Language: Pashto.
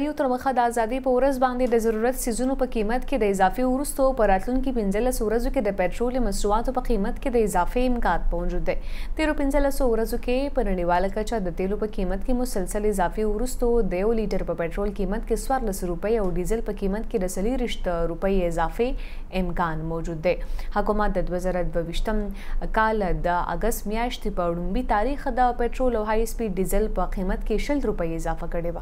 لريو تر مخه د ازادي په ورځ باندي د ضرورت څيزونو په قيمت کي د اضافي وروسته او په راتلونکي پنځلس ورځو کي د پټرول د مصنوعاتو په قيمت کي د اضافي امکات موجود دی تيرو پنځلسو ورځو کي په نړيواله کچه د تيلو په قيمت کي مسلسل اضافي وروسته د يو ليټر په پټرول قيمت کي څوارلس روپي او ډيزل په قيمت کي د څليرويشت روپي اضافي امکان موجود دی حکومت د دوه زره دوه ویشتم کال د اګست مياشتي په ړومبي تاريخ د پټرول او هاي سپيډ ډيزل په قيمت کي شل روپي اضافه کړي وه.